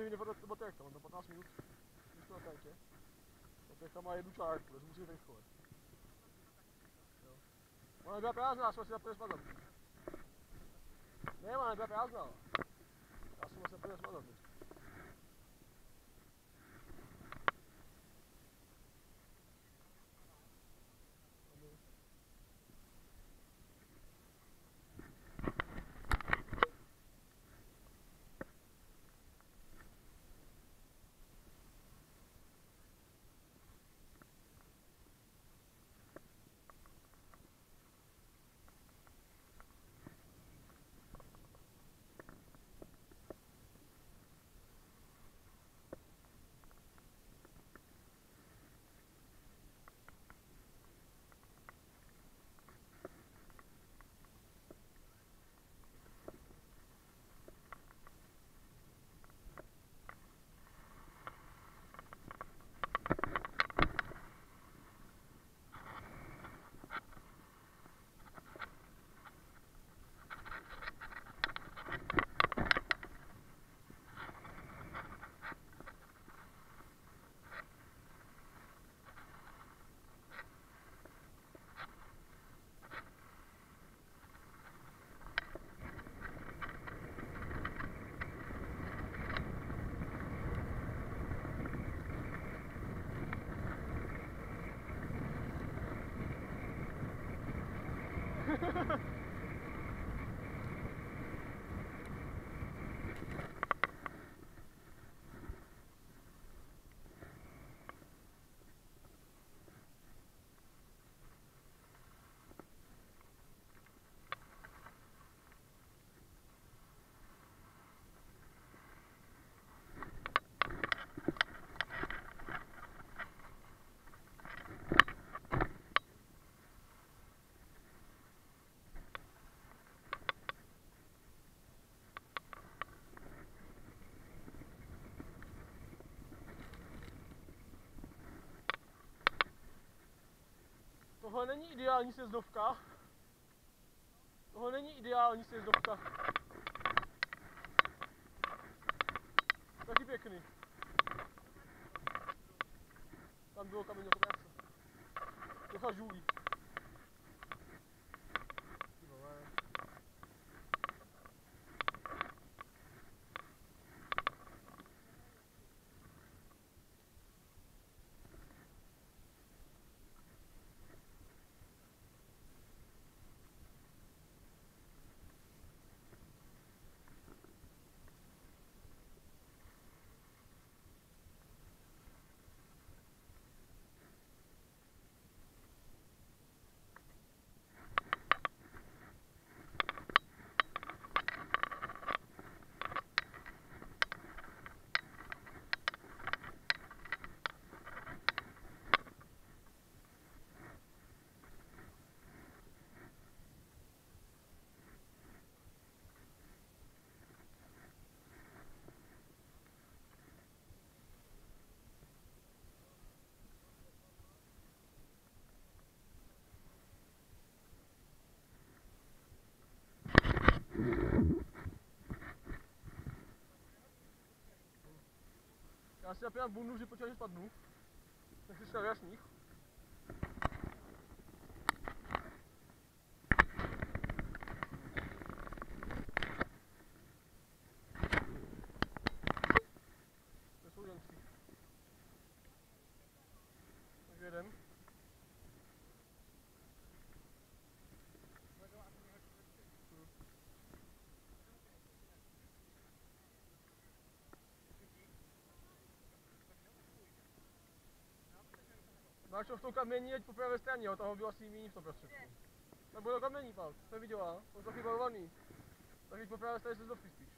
vyjde do baterka, mám tam 15 minut, když to na tankě. Baterka má jednu čárku, takže musím rychle. Jo. Ona nebyla prázdná, jsem si zapomněl smazat. Ne, ona nebyla prázdná. Já jsem se zapomněl smazat. Není ideální sjezdovka. Tohle není ideální sjezdovka. Taky pěkný. Tam bylo práce. To žůlí. Ty vole. Já si napínám bundu, že počítám, že spadnu. Tak si šel jasných. To jsou ženský. Takže jedem. Máš to v tom kamení, ať po pravé straně, jo, toho bylo asi méně v tom prostředku. Bude to kamení, pak, to viděla, to je taky balovaný. Tak jít po pravé straně se zdovky spíš.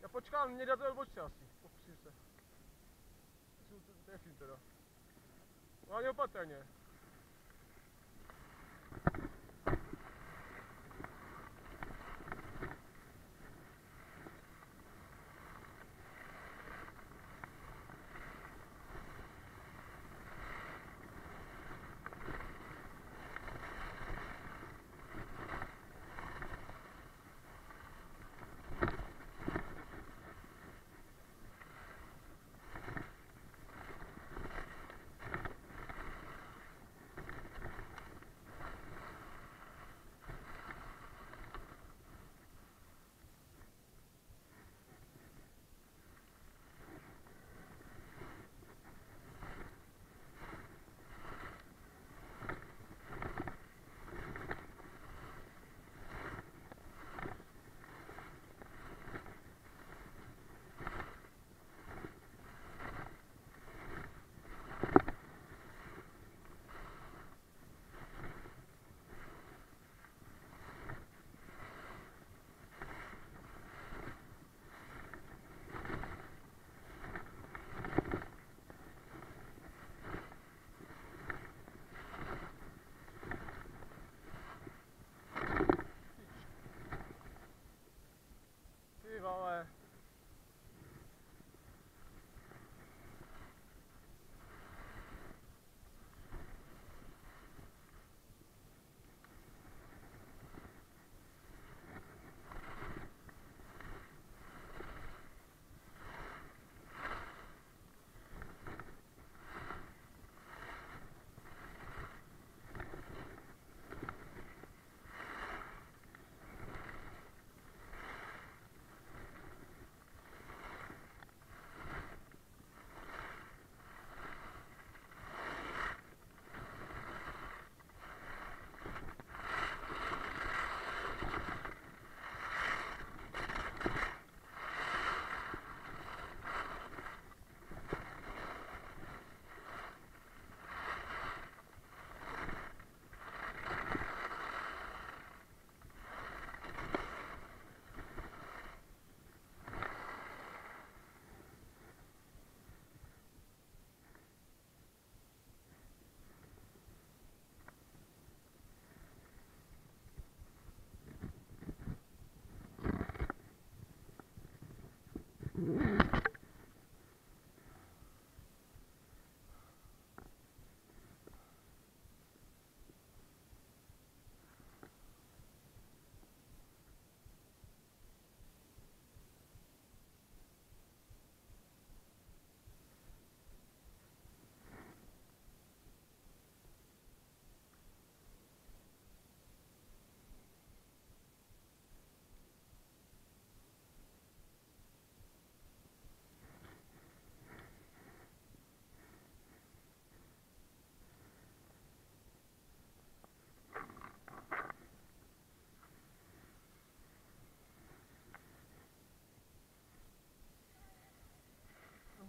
Já počkám, mě dá to odbočce asi, pokusím se. Trefím teda. No ani opatrně.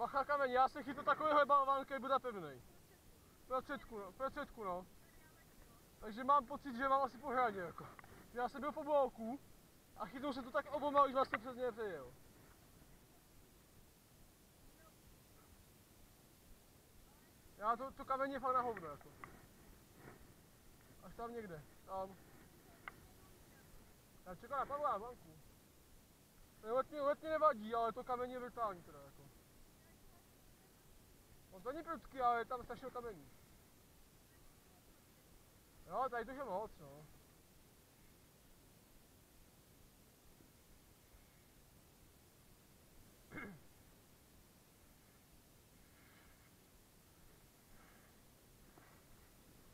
Bacha kameň, já se chytnu takovýhle balván, který bude pevný. Prostředku, no, prostředku, no. Takže mám pocit, že mám asi pořádně, jako. Já jsem byl po bloku a chytnul jsem to tak oboma, už vlastně přes něj přejel. Já to, to kamení fakt na hovno, jako. Až tam někde, tam. Já čekám na Pavla, banku. Let mě, let nevadí, ale to kamení je brutální teda, jako. On to není prudký, ale je tam strašně kamení. Jo, tady to je moc, no.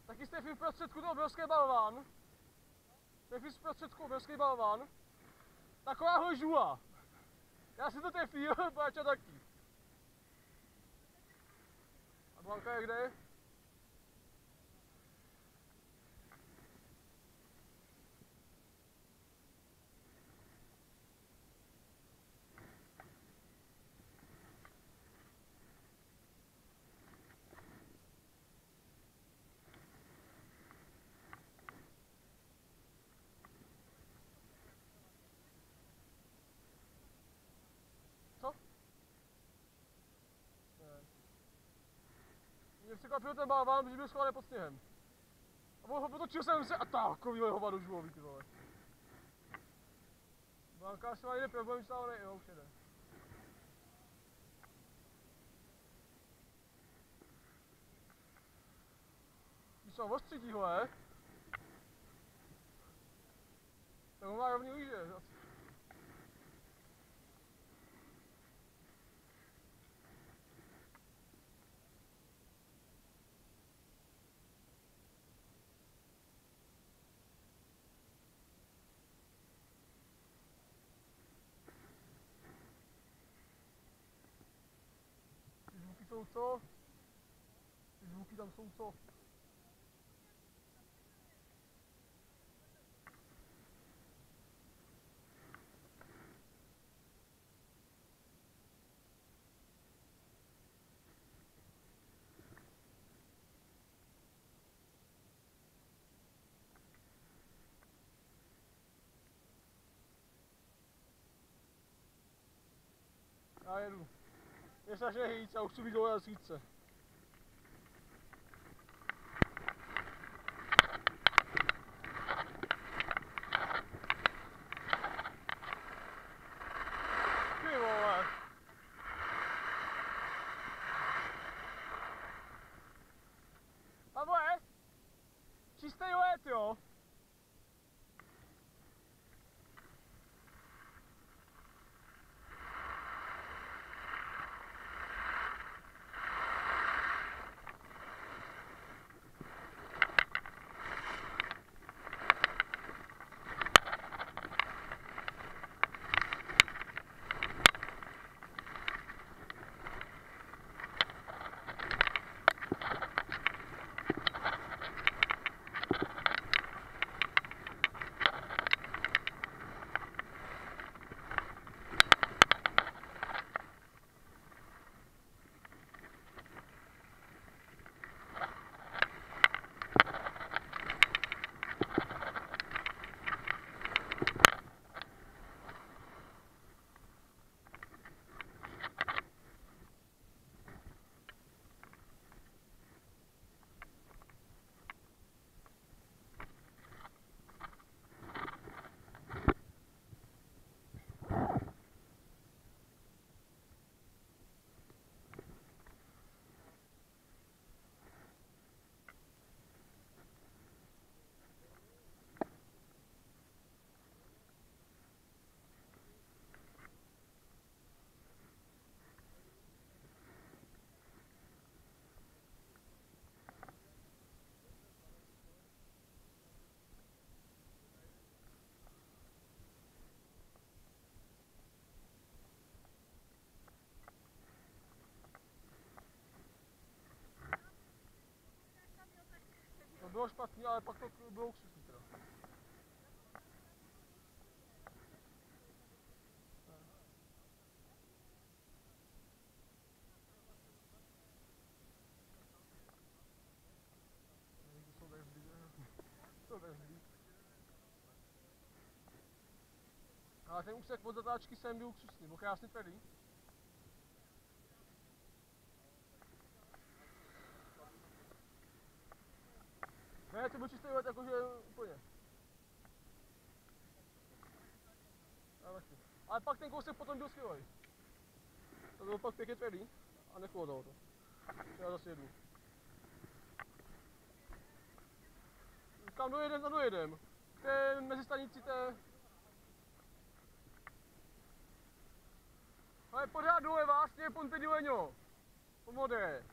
Taky jste v prostředku to obrovský balván. Trefí z prostředku obrovský balván. Takováhle žula. Já si to trefil, Báča taky. A Blanka je překvapil ten balván, že byl schválen pod sněhem. A ho potočil jsem se a takovýhle hovado žulový, ty vole. Blanka asi má jiný problém, že ne, jo, už jede. Ty jsou ostří tíhle. On má rovný líže. asi. Ty zvuky jsou co? Ty zvuky tam jsou co? Já Je hýc a být dole na svítce. bylo špatný, ale pak to bylo luxusní teda. Ale ten úsek od zatáčky jsem byl luxusní, byl krásný tady. Ne, to byl čistý let, jakože úplně. Ale, pak ten kousek potom byl skvělý. To bylo pak pěkně tvrdý a nechlo to. Já zase jedu. Kam dojedem, tam dojedem. To je mezi stanicí, je... Ale pořád dole vlastně, ponte di legno. Po modré.